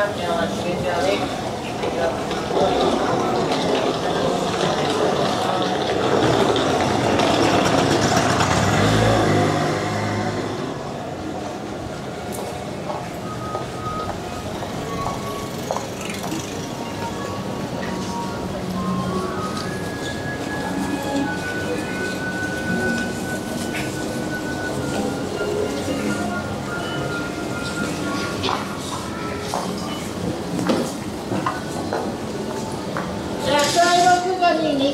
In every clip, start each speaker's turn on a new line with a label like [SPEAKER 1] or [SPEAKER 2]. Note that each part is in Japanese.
[SPEAKER 1] Alhamdulillah,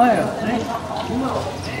[SPEAKER 1] 前
[SPEAKER 2] はね。今はね。